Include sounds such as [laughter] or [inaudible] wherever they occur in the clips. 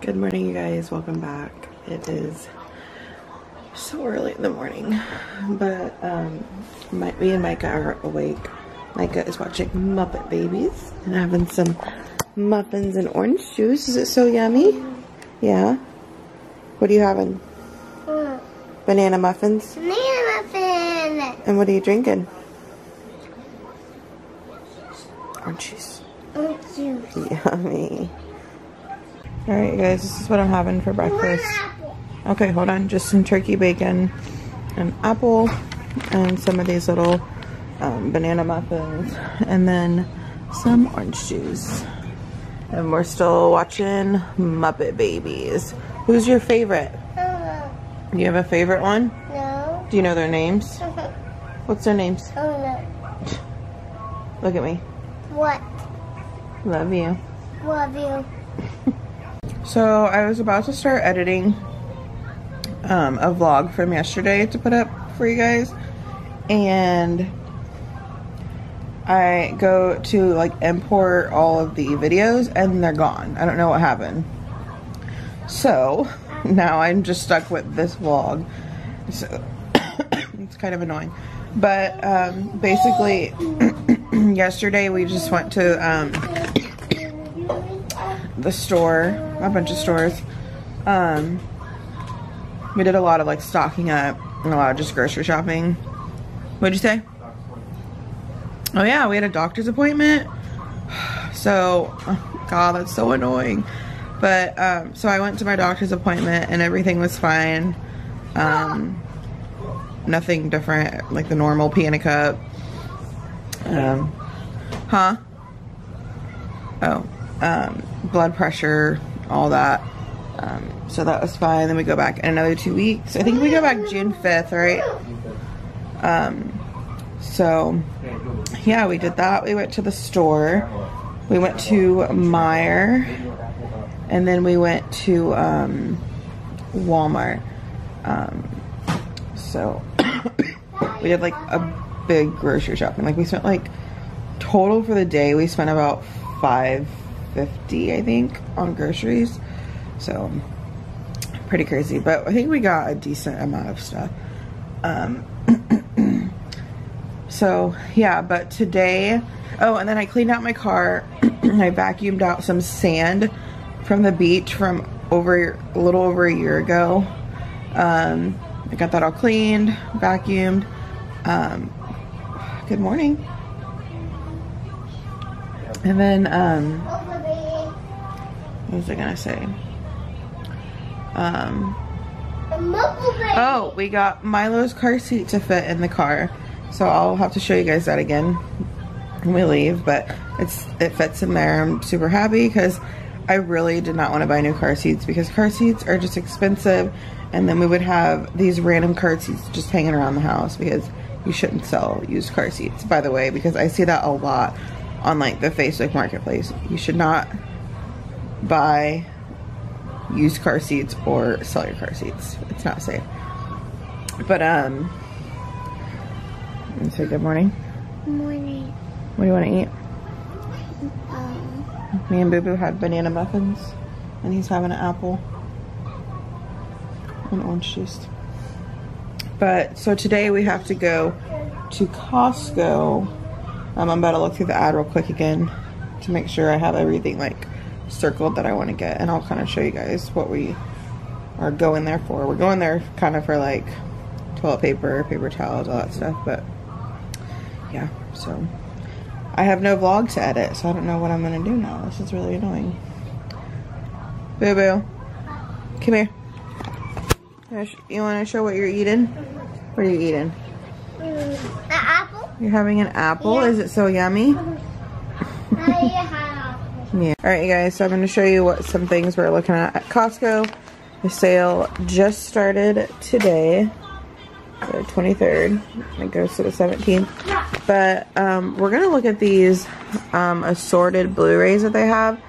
Good morning, you guys. Welcome back. It is so early in the morning, but um, my, me and Micah are awake. Micah is watching Muppet Babies and having some muffins and orange juice. Is it so yummy? Yeah. What are you having? Mm. Banana muffins. Banana muffin. And what are you drinking? Orange juice. Orange juice. [laughs] Yummy. Alright guys, this is what I'm having for breakfast. Okay, hold on. Just some turkey bacon, an apple, and some of these little um, banana muffins. And then some orange juice. And we're still watching Muppet Babies. Who's your favorite? Oh You have a favorite one? no. Do you know their names? [laughs] What's their names? Oh no. Look at me. What? Love you. Love you. So I was about to start editing um, a vlog from yesterday to put up for you guys, and I go to like import all of the videos and they're gone. I don't know what happened. So [laughs] now I'm just stuck with this vlog. So [coughs] it's kind of annoying. But um, basically, [coughs] yesterday we just went to um, the store, a bunch of stores. Um, we did a lot of like stocking up and a lot of just grocery shopping. What'd you say? Oh yeah, we had a doctor's appointment. [sighs] So, oh [sighs] God, that's so annoying. But, um, so I went to my doctor's appointment and everything was fine. Um, nothing different, like the normal a cup. Um, huh? Oh, um, blood pressure, all that. Um, so that was fine. Then we go back in another two weeks. I think we go back June 5th, right? Um, so yeah, we did that. We went to the store. We went to Meijer. And then we went to um, Walmart. Um, so [coughs] we did like a big grocery shopping. Like we spent like total for the day, we spent about 550 I think on groceries. So pretty crazy. But I think we got a decent amount of stuff. Um, [clears throat] so yeah, but today, oh, and then I cleaned out my car. [clears throat] I vacuumed out some sand from the beach from over a little over a year ago. Um, I got that all cleaned, vacuumed. Um, good morning. And then, um, what was I gonna say? Um, oh, we got Milo's car seat to fit in the car. So I'll have to show you guys that again when we leave, but it's it fits in there. I'm super happy because I really did not want to buy new car seats because car seats are just expensive and then we would have these random car seats just hanging around the house because you shouldn't sell used car seats by the way because I see that a lot on like the Facebook marketplace. You should not buy used car seats or sell your car seats. It's not safe. But um say good morning. Morning. What do you want to eat? Um, Me and Boo Boo had banana muffins, and he's having an apple and orange juice. But so today we have to go to Costco. Um, I'm about to look through the ad real quick again to make sure I have everything like circled that I want to get, and I'll kind of show you guys what we are going there for. We're going there kind of for like toilet paper, paper towels, all that stuff, but yeah, so I have no vlog to edit, so I don't know what I'm gonna do now. This is really annoying. Boo Boo, come here. You want to show what you're eating? What are you eating? mm, an apple? You're having an apple. Yeah. Is it so yummy? I have Yeah. All right, you guys. So I'm going to show you what some things we're looking at at Costco. The sale just started today, the 23rd. It goes to the 17th. But um, we're going to look at these um, assorted Blu-rays that they have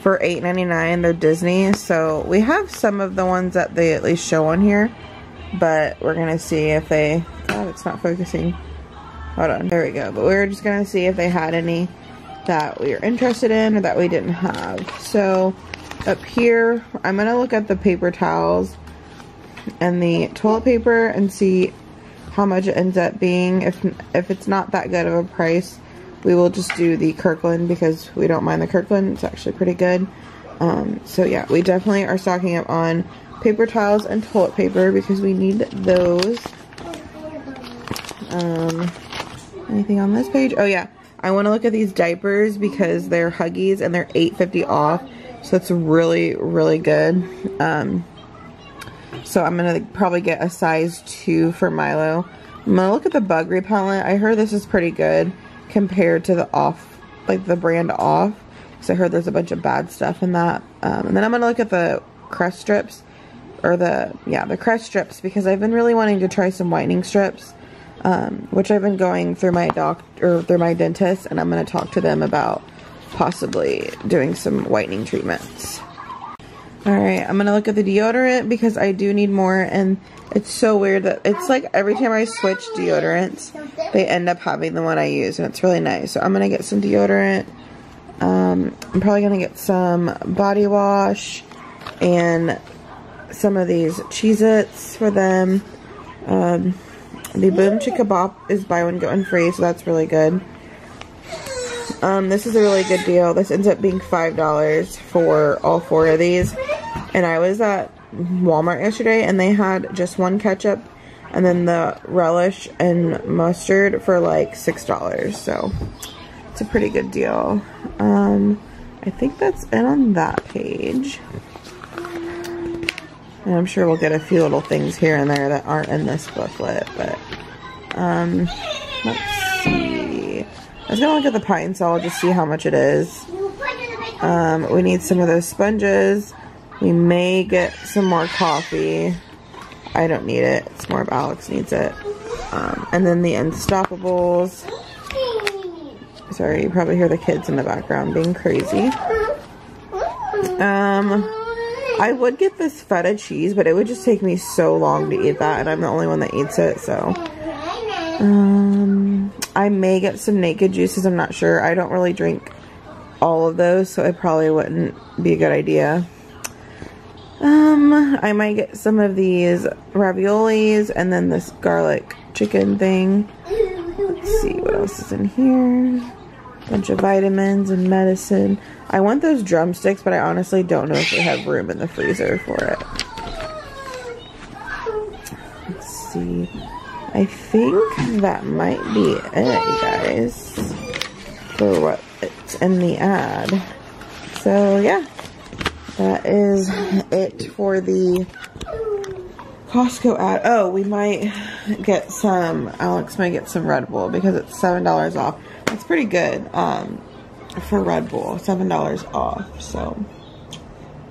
for $8.99. They're Disney. So we have some of the ones that they at least show on here. But we're going to see if they... God, it's not focusing. Hold on. There we go. But we are just going to see if they had any that we were interested in or that we didn't have. So up here, I'm going to look at the paper towels and the toilet paper and see how much it ends up being. If, if it's not that good of a price, we will just do the Kirkland because we don't mind the Kirkland. It's actually pretty good. Um, so yeah, we definitely are stocking up on paper towels and toilet paper because we need those. Um, anything on this page? Oh yeah, I want to look at these diapers because they're Huggies and they're $8.50 off. So it's really, really good. Um, so I'm going to probably get a size 2 for Milo. I'm going to look at the bug repellent. I heard this is pretty good compared to the off, like the brand off. So I heard there's a bunch of bad stuff in that. Um, and then I'm going to look at the crest strips. Or the, yeah, the crest strips. Because I've been really wanting to try some whitening strips. Um, which I've been going through my doctor, through my dentist. And I'm going to talk to them about possibly doing some whitening treatments. Alright, I'm going to look at the deodorant because I do need more and it's so weird that it's like every time I switch deodorants, they end up having the one I use and it's really nice. So I'm going to get some deodorant. Um, I'm probably going to get some body wash and some of these Cheez-Its for them. Um, the Boomchickapop is buy one get one free, so that's really good. Um, this is a really good deal. This ends up being $5 for all four of these. And I was at Walmart yesterday and they had just one ketchup and then the relish and mustard for like $6. So it's a pretty good deal. Um, I think that's it on that page. And I'm sure we'll get a few little things here and there that aren't in this booklet, but um, let's see. I was gonna look at the pine sol just see how much it is. Um, we need some of those sponges. We may get some more coffee. I don't need it. It's more of Alex needs it. Um, and then the Unstoppables. Sorry, you probably hear the kids in the background being crazy. Um, I would get this feta cheese, but it would just take me so long to eat that, and I'm the only one that eats it, so. Um, I may get some naked juices, I'm not sure. I don't really drink all of those, so it probably wouldn't be a good idea. Um, I might get some of these raviolis and then this garlic chicken thing. Let's see what else is in here. Bunch of vitamins and medicine. I want those drumsticks, but I honestly don't know if they have room in the freezer for it. Let's see. I think that might be it, guys, for what's in the ad. So, yeah, that is it for the Costco ad. Oh, we might get some, Alex might get some Red Bull because it's $7 off. It's pretty good um, for Red Bull, $7 off. So,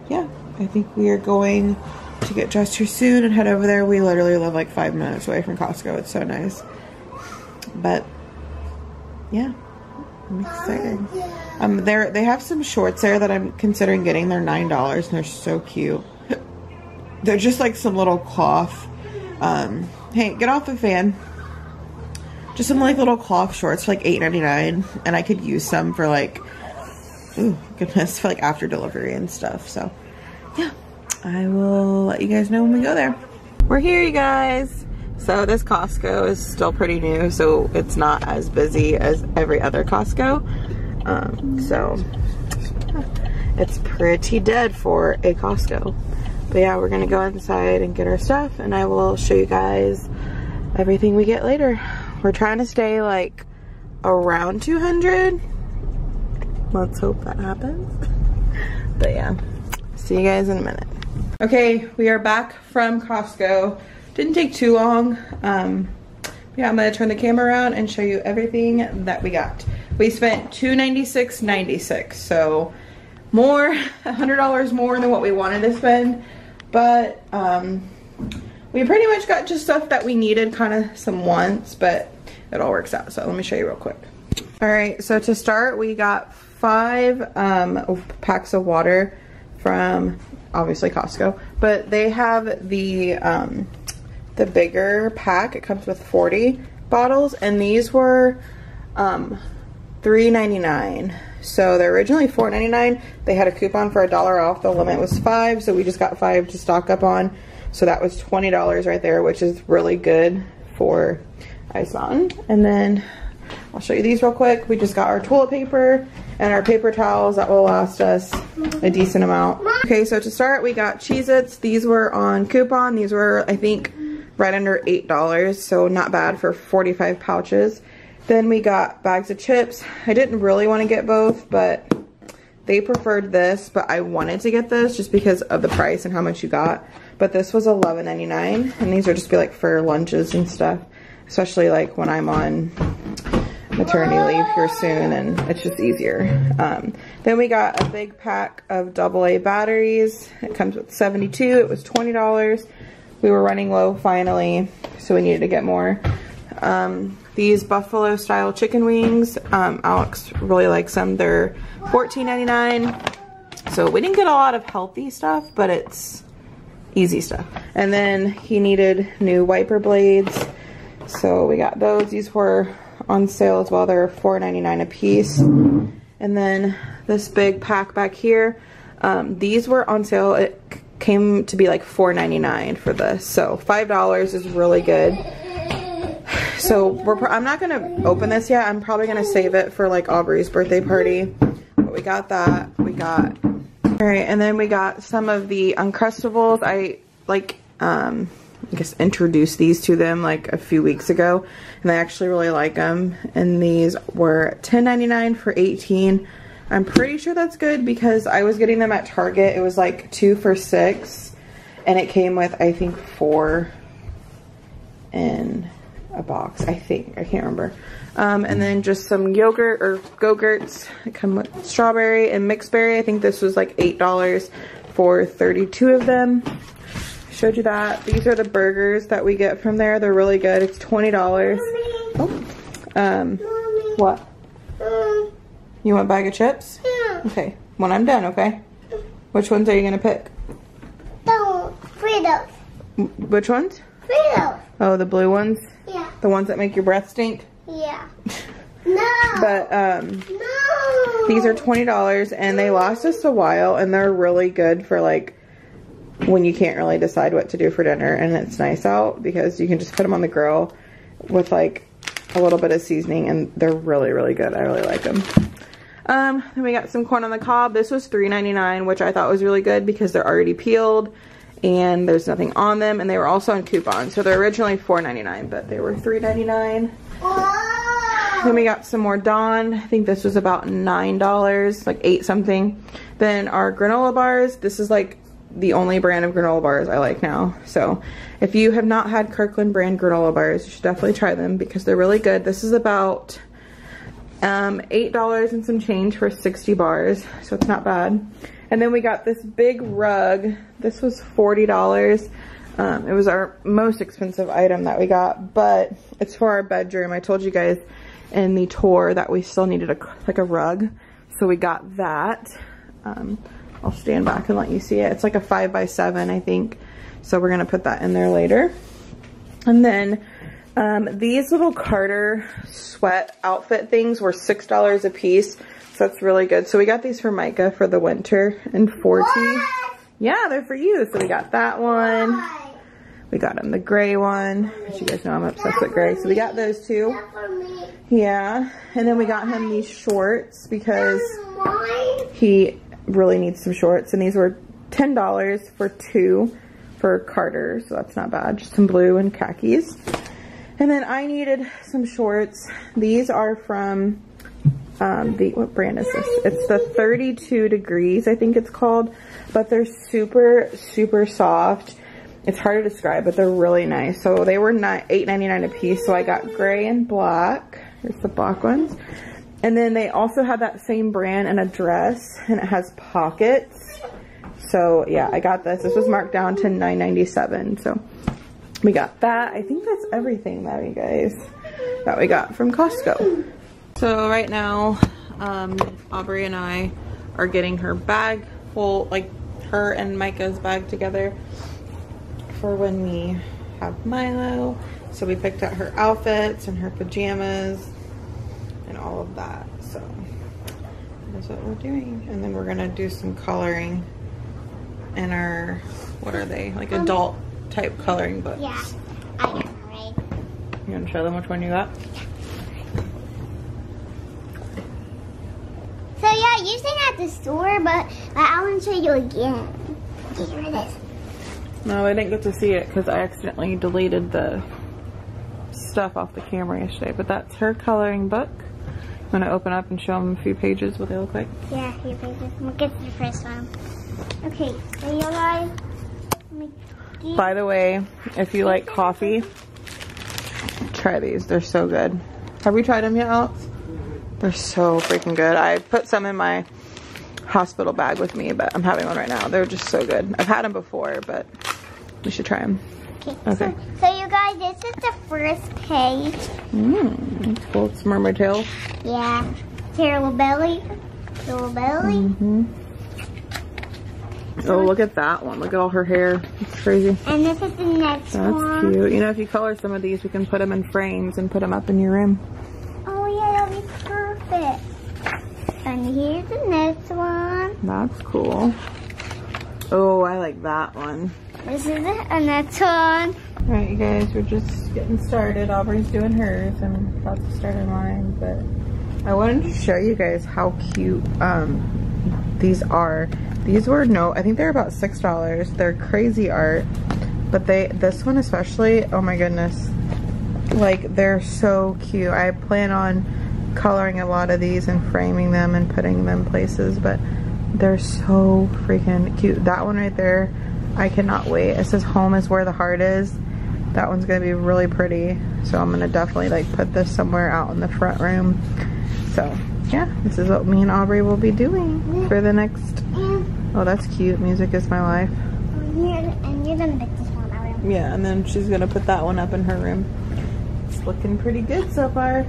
yeah, I think we are going to get dressed here soon and head over there. We literally live like five minutes away from Costco. It's so nice. But, yeah, I'm excited. Um, there they have some shorts there that I'm considering getting. They're nine dollars and they're so cute. [laughs] they're just like some little cloth. Um, hey, get off the fan. Just some like little cloth shorts for like $8.99 and I could use some for like, oh goodness, for like after delivery and stuff. So, yeah. I will let you guys know when we go there. We're here, you guys. So this Costco is still pretty new, so it's not as busy as every other Costco. Um, so it's pretty dead for a Costco. But yeah, we're gonna go inside and get our stuff and I will show you guys everything we get later. We're trying to stay like around 200. Let's hope that happens. [laughs] But yeah, see you guys in a minute. Okay, we are back from Costco. Didn't take too long. Um, yeah, I'm gonna turn the camera around and show you everything that we got. We spent $296.96, so more, [laughs] $100 more than what we wanted to spend, but um, we pretty much got just stuff that we needed, kind of some wants, but it all works out. So let me show you real quick. All right, so to start, we got five um, packs of water from obviously Costco, but they have the um, the bigger pack. It comes with 40 bottles, and these were um, $3.99. So they're originally $4.99. They had a coupon for a dollar off. The limit was five, so we just got five to stock up on. So that was $20 right there, which is really good for Ice Mountain. And then I'll show you these real quick. We just got our toilet paper and our paper towels that will last us a decent amount. Okay, so to start, we got Cheez-Its. These were on coupon. These were, I think, right under $8, so not bad for 45 pouches. Then we got bags of chips. I didn't really want to get both, but they preferred this, but I wanted to get this just because of the price and how much you got. But this was $11.99, and these are just be like for lunches and stuff, especially like when I'm on maternity leave here soon and it's just easier. Um, then we got a big pack of AA batteries. It comes with 72. It was $20. We were running low finally, so we needed to get more. Um, these buffalo style chicken wings, um, Alex really likes them. They're $14.99. So we didn't get a lot of healthy stuff, but it's easy stuff. And then he needed new wiper blades. So we got those. These were on sale as well. They're $4.99 a piece. And then this big pack back here. Um, these were on sale. It came to be like $4.99 for this. So $5 is really good. So we're I'm not going to open this yet. I'm probably going to save it for like Aubrey's birthday party. But we got that. We got... Alright, and then we got some of the Uncrustables. I like... um I guess introduced these to them like a few weeks ago and I actually really like them and these were $10.99 for 18 I'm pretty sure that's good because I was getting them at Target. It was like two for six and it came with I think four in a box. I think I can't remember um, and then just some yogurt or go-gurts come with strawberry and mixed berry I think this was like $8 for 32 of them I showed you that. These are the burgers that we get from there. They're really good. It's $20. Oh. Um, Mommy. what? Um, You want a bag of chips? yeah. Okay. When I'm done, okay? Which ones are you going to pick? Don't. Fritos. Which ones? Fritos. Oh, the blue ones? Yeah. The ones that make your breath stink? Yeah. [laughs] No. But, um, no. these are $20 and they last us a while and they're really good for like when you can't really decide what to do for dinner and it's nice out because you can just put them on the grill with like a little bit of seasoning and they're really really good I really like them um then we got some corn on the cob this was $3.99 which I thought was really good because they're already peeled and there's nothing on them and they were also on coupon so they're originally $4.99 but they were $3.99 Oh. Then we got some more Dawn. I think this was about $9, like 8 something. Then our granola bars. This is like the only brand of granola bars I like now. So if you have not had Kirkland brand granola bars, you should definitely try them because they're really good. This is about um, $8 and some change for 60 bars. So it's not bad. And then we got this big rug. This was $40. Um, it was our most expensive item that we got, but it's for our bedroom. I told you guys in the tour that we still needed a, like a rug. So we got that. Um, I'll stand back and let you see it. It's like a five by seven, I think. So we're gonna put that in there later. And then um, these little Carter sweat outfit things were $6 a piece. So that's really good. So we got these for Micah for the winter and 40. What? Yeah, they're for you. So we got that one. Why? We got him the gray one. As you guys know, I'm obsessed with gray. So we got those two. Yeah. And then we got him these shorts because he really needs some shorts. And these were $10 for two for Carter. So that's not bad. Just some blue and khakis. And then I needed some shorts. These are from um, the, what brand is this? It's the 32 degrees, I think it's called. But they're super, super soft. It's hard to describe, but they're really nice. So they were not $8.99 a piece. So I got gray and black. Here's the black ones. And then they also had that same brand and a dress and it has pockets. So yeah, I got this. This was marked down to $9.97. So we got that. I think that's everything that we guys, that we got from Costco. So right now, um, Aubrey and I are getting her bag full, like her and Micah's bag together for when we have Milo. So we picked out her outfits and her pajamas and all of that. So that's what we're doing. And then we're gonna do some coloring in our, what are they? Like um, adult type coloring books. Yeah. I know, right? You wanna show them which one you got? So yeah, you seen at the store, but, but I want to show you again. Here it is. No, I didn't get to see it because I accidentally deleted the stuff off the camera yesterday. But that's her coloring book. I'm gonna open up and show them a few pages what they look like. Yeah, here, baby. Look at the first one. Okay, so you guys. get- By the way, if you like coffee, try these. They're so good. Have we tried them yet, Alex? They're so freaking good. I put some in my hospital bag with me, but I'm having one right now. They're just so good. I've had them before, but we should try them. Okay. Okay. So, so you guys, this is the first page. Mmm, cool. It's mermaid tails. Yeah. Carol Belly. Carol Belly. Mm-hmm. Oh, look at that one. Look at all her hair. It's crazy. And this is the next That's one. That's cute. You know, if you color some of these, we can put them in frames and put them up in your room. Oh yeah, that'll be perfect. And here's the next one. That's cool. Oh, I like that one. This is the uh, next one. All right, you guys, we're just getting started. Aubrey's doing hers. I'm about to start on mine, but I wanted to show you guys how cute um, these are. These were no, I think they're about six dollars. They're crazy art, but they this one especially. Oh my goodness, like they're so cute. I plan on coloring a lot of these and framing them and putting them places, but they're so freaking cute. That one right there, I cannot wait. It says home is where the heart is. That one's gonna be really pretty. So I'm gonna definitely like put this somewhere out in the front room. So yeah, this is what me and Aubrey will be doing for the next, oh that's cute, music is my life. here, and you're gonna make this one out. Yeah, and then she's gonna put that one up in her room. It's looking pretty good so far.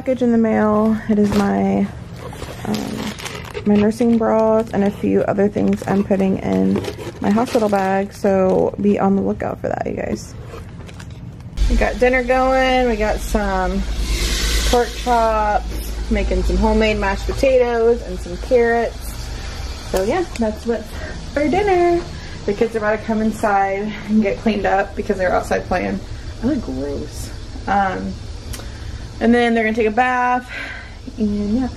Package in the mail. It is my um, my nursing bras and a few other things I'm putting in my hospital bag. So be on the lookout for that, you guys. We got dinner going. We got some pork chops, making some homemade mashed potatoes and some carrots. So yeah, that's what's for dinner. The kids are about to come inside and get cleaned up because they're outside playing. I look gross. Um, and then they're gonna take a bath. And yeah,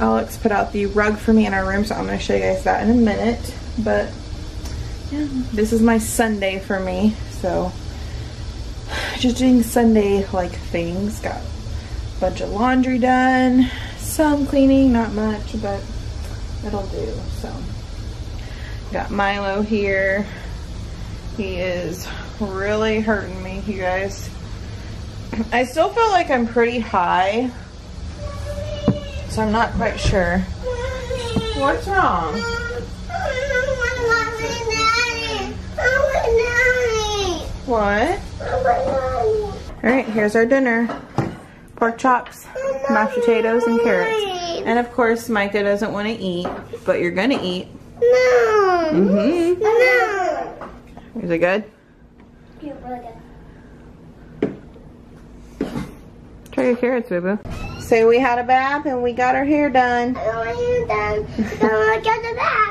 Alex put out the rug for me in our room, so I'm gonna show you guys that in a minute. But yeah, this is my Sunday for me. So just doing Sunday like things. Got a bunch of laundry done, some cleaning, not much, but it'll do. So got Milo here. He is really hurting me, you guys. I still feel like I'm pretty high, so I'm not quite sure. What's wrong? What? All right, here's our dinner. Pork chops, mashed potatoes, and carrots. And of course, Micah doesn't want to eat, but you're gonna eat. No. Mm-hmm. No. Is it good? You're really good. Try your carrots, boo boo. Say we had a bath and we got our hair done. I don't want you. I don't want to go to that.